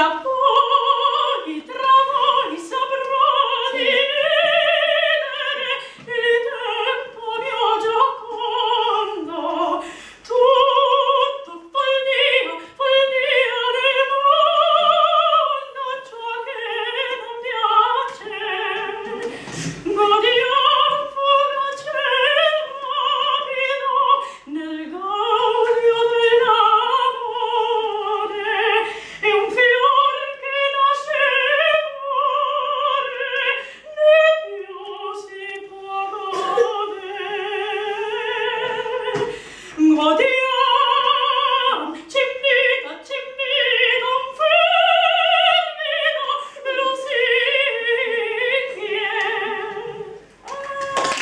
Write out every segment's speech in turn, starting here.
Allora,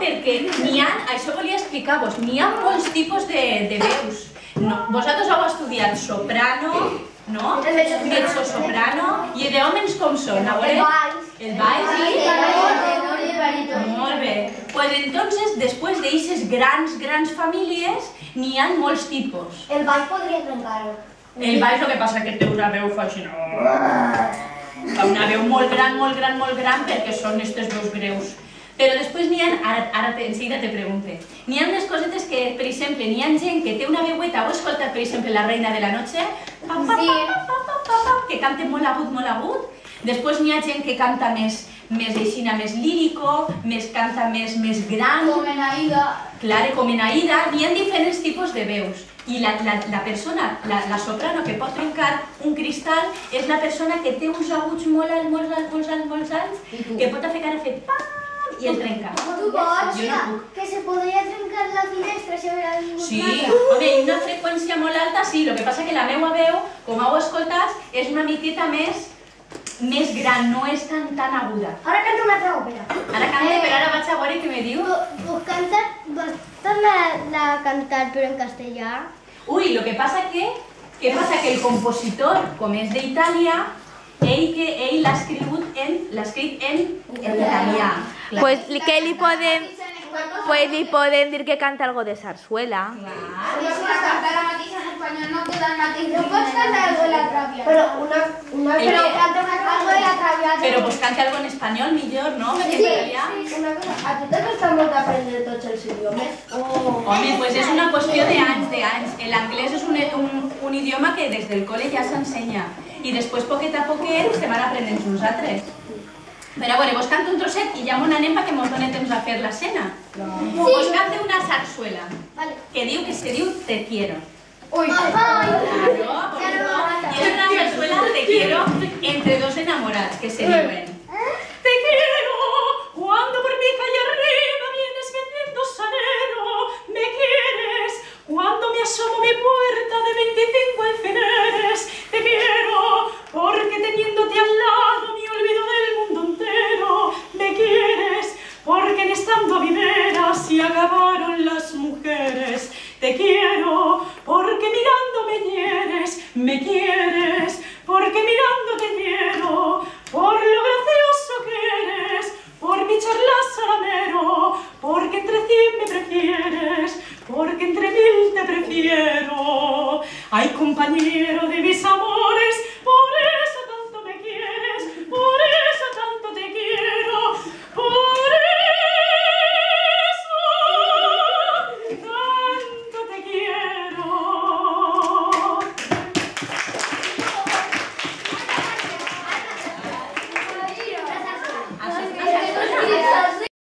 perquè n'hi ha, això volia explicar-vos, n'hi ha molts tipus de, de veus. No, vosaltres heu estudiat soprano, no? Mezzo soprano, i de homes com són? A veure, el baix i... Molt bé. Pues entonces, després d'eixes grans, grans famílies, n'hi ha molts tipus. El baix podria trencar-ho. El baix el que passa que té una veu no? Fa una veu molt gran, molt gran, molt gran, perquè són aquestes veus greus. Però després n'hi ha, ara, ara te, enseguida te pregunte, n'hi ha unes cosetes que, per exemple, n'hi ha gent que té una veueta, heu escoltat, per exemple, La reina de la noche? Pa, pa, pa, pa, pa, pa, pa, pa, que canta molt agut, molt agut. Després n'hi ha gent que canta més, més aixina, més lírico, més canta més, més gran. Com en Aida. Clar, com en Aida, n'hi ha diferents tipus de veus. I la, la, la persona, la, la soprano que pot trencar un cristal és la persona que té uns aguts molt alts, molt alts, molt alts, molt alts, que pot fer cara fet pam i el trenca. Tu pots? Jo no puc. Que se podria trencar la finestra si haguera vingut Sí, home, i una freqüència molt alta, sí. El que passa que la meva veu, com heu escoltat, és una miqueta més més gran, no és tan tan aguda. Ara canta una altra òpera. Ara canta, però ara vaig a veure què me diu. Vos canta, vos torna a cantar però en castellà? Ui, lo que passa que, què passa que el compositor, com és d'Itàlia, ell que ell l'ha escrit en l'ha escrit en, en italià. Pues li- que li podem, pues li podem dir que canta algo de sarsuela. Clar. Vas a cantar la espanyol no. No algo de la tràvia. Però una... una canta algo de la tràvia. Però pues canta algo en espanyol millor, no? En italià... una cosa. A tu t'ha costat molt aprendre tots els idiomes? Oh. Home, pues és una qüestió d'anys, d'anys. L'anglès és un, un, un idioma que des del col·le ja s'ensenya. I després, poquet a poquet, se van aprenent nosaltres. Però a veure, vos canto un trosset i ja m'ho anem perquè mos doni temps a fer la cena. Vos cante una sarsuela Vale. que diu que se diu Te quiero. Uy. Y es una zarzuela Te quiero entre dos enamorados que se viven. Te quiero cuando por mi calle arriba vienes vendiendo salero. Me quieres cuando me asomo mi puerta de 25 alfileres. Te quiero porque teniéndote al lado me olvido del mundo entero. Me quieres porque en estando viveras se acabaron las mujeres. Te quiero Me quieres porque mirando te quiero. Por lo gracioso que eres, por mi charla salamero, porque entre cien me prefieres, porque entre mil te prefiero. Ay, compañero de mis amores.